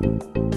you